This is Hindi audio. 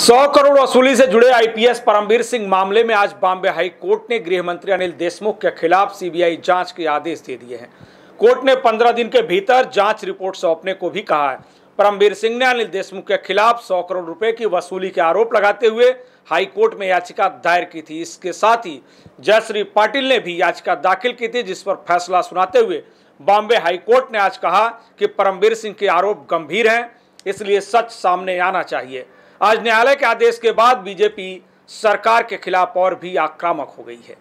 सौ करोड़ वसूली से जुड़े आईपीएस परमवीर सिंह मामले में आज बॉम्बे हाई कोर्ट ने गृह मंत्री अनिल देशमुख के खिलाफ सीबीआई जाँच के आदेश दे दिए हैं। कोर्ट ने 15 दिन के भीतर जाँच रिपोर्ट सौंपने को भी कहा है। परमवीर सिंह ने अनिल देशमुख के खिलाफ सौ करोड़ रुपए की वसूली के आरोप लगाते हुए हाई कोर्ट में याचिका दायर की थी। इसके साथ ही जयश्री पाटिल ने भी याचिका दाखिल की थी, जिस पर फैसला सुनाते हुए बॉम्बे हाई कोर्ट ने आज कहा कि परमवीर सिंह के आरोप गंभीर हैं, इसलिए सच सामने आना चाहिए। आज न्यायालय के आदेश के बाद बीजेपी सरकार के खिलाफ और भी आक्रामक हो गई है।